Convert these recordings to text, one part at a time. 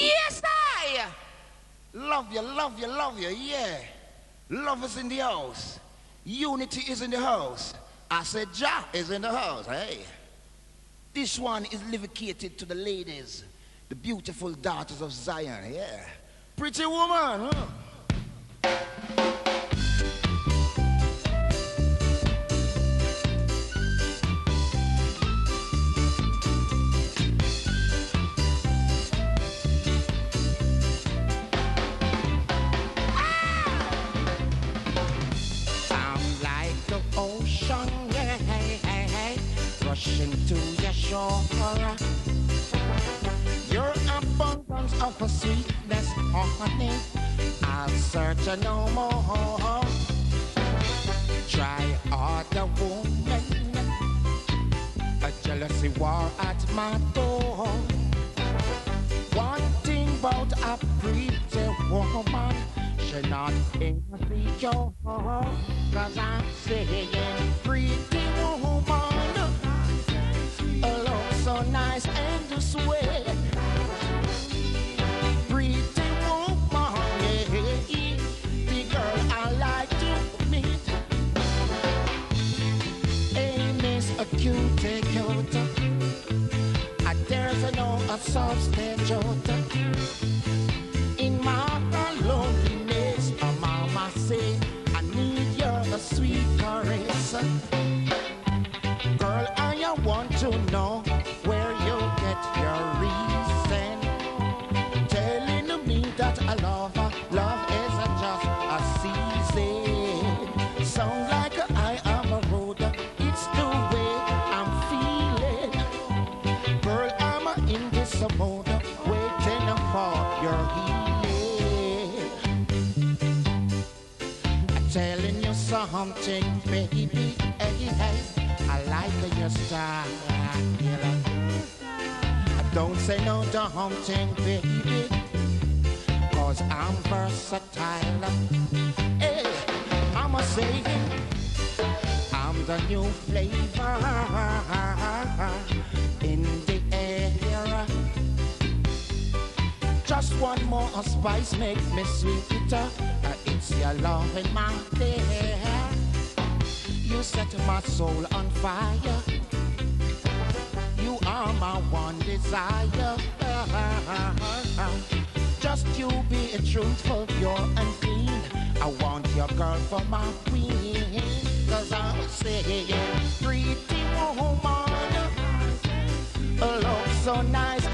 Yes, I love you, love you, love you, yeah. Love is in the house. Unity is in the house. I said Jah is in the house. Hey. This one is dedicated to the ladies, the beautiful daughters of Zion. Yeah. Pretty woman, huh? Rushing to your shore. Your abundance of a sweetness, oh, honey, I'll search no more. Try other woman, a jealousy war at my door. One thing about a pretty woman, she not in your cause I'm saying there's no a I'm telling you something, baby, hey, hey. I like your style. Don't say no dumb thing, baby. Cause I'm versatile. Hey, I'm a saying, I'm the new flavor in Just one more spice make me sweeter. Uh, it's your love in my hair. You set my soul on fire. You are my one desire. Just you be a truthful, pure and clean. I want your girl for my queen. Cause I'm saying, pretty woman. Love so nice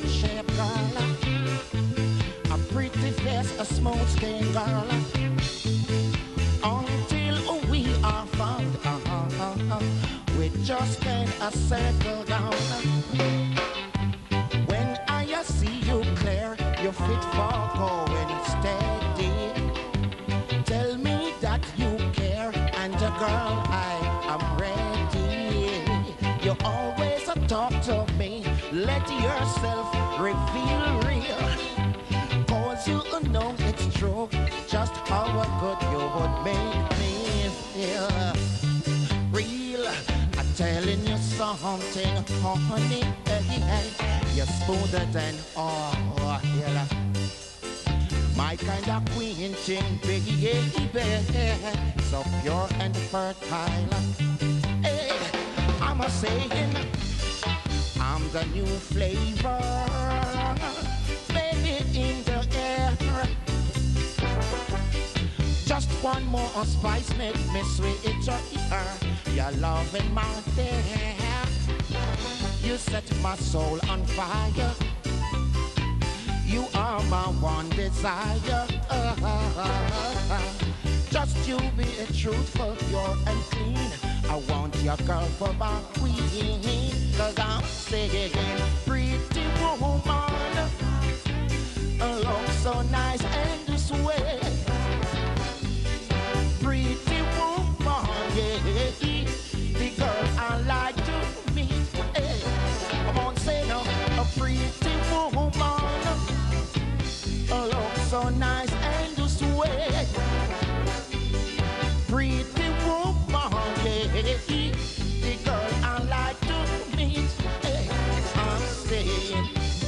good shape girl. A pretty face, a smooth skin girl. Until we are found, uh-huh, we just can't uh, settle down. When I see you clear, you're fit for going steady. Tell me that you care, and uh, girl, I am ready. You always uh, talk to me, let yourself reveal real. Cause you know it's true, just how good you would make me feel. Real, I'm telling you something, honey. Hey, hey. You're smoother than oil. My kind of queen thing, baby. So pure and fertile. Hey, I'm a saying, I'm the new flavor. Baby, in the air. Just one more spice make me sweeter. Your love in my hair. You set my soul on fire. You are my one desire. Just you be truthful, pure and clean. I want your girl for my queen. Cause I'm saying, pretty woman. A love so nice and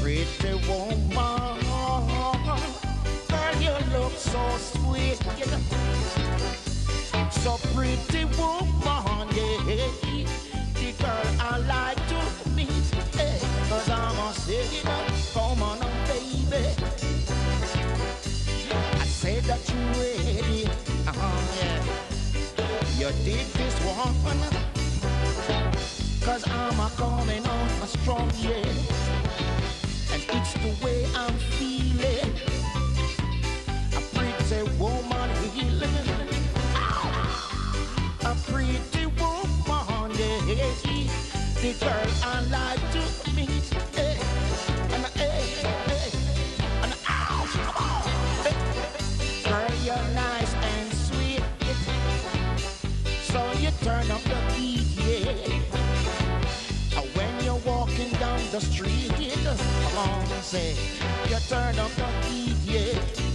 pretty woman. Girl, you look so sweet. So pretty woman, yeah. The girl I like to meet. Hey, Cause I'm a sinner. Come on, oh, baby. I said that you ready. Uh -huh, yeah. You did this one. Cause I'm a coming on strong, yeah. The way I'm feeling. A pretty woman healing. A pretty woman, yeah. The girl I like to meet. Hey. And hey, hey. And. Hey. Girl, you're nice and sweet. So you turn up the heat, yeah. When you're walking down the street, come on and say, you turned up the heat, yeah.